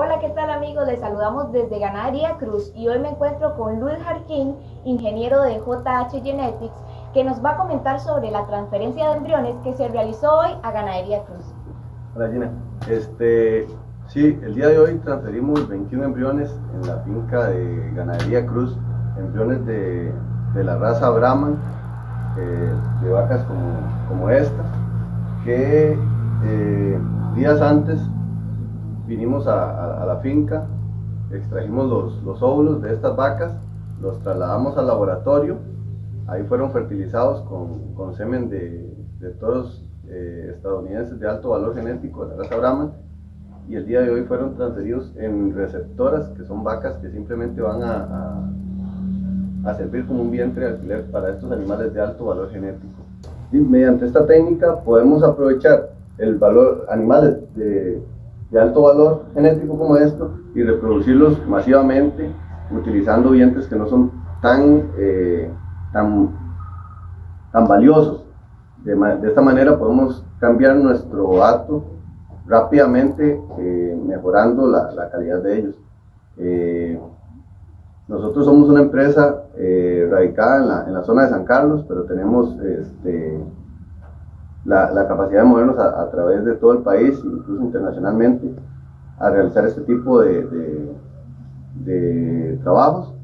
Hola, ¿qué tal amigos? Les saludamos desde Ganadería Cruz y hoy me encuentro con Luis Jarquín, ingeniero de JH Genetics, que nos va a comentar sobre la transferencia de embriones que se realizó hoy a Ganadería Cruz. Hola Gina, este, sí, el día de hoy transferimos 21 embriones en la finca de Ganadería Cruz, embriones de, la raza Brahman, eh, de vacas como, esta, que eh, días antes vinimos a, la finca, extrajimos los, óvulos de estas vacas, los trasladamos al laboratorio, ahí fueron fertilizados con, semen de, todos eh, estadounidenses de alto valor genético de la raza Brahman y el día de hoy fueron transferidos en receptoras, que son vacas que simplemente van a, a, servir como un vientre de alquiler para estos animales de alto valor genético. Y mediante esta técnica podemos aprovechar el valor animales de de alto valor genético como esto y reproducirlos masivamente utilizando vientres que no son tan, eh, tan, tan valiosos. De, esta manera podemos cambiar nuestro acto rápidamente, eh, mejorando la, calidad de ellos. Eh, nosotros somos una empresa radicada en la, en la, zona de San Carlos, pero tenemos este, la, capacidad de movernos a, través de todo el país, incluso internacionalmente, a realizar este tipo de, de, de trabajos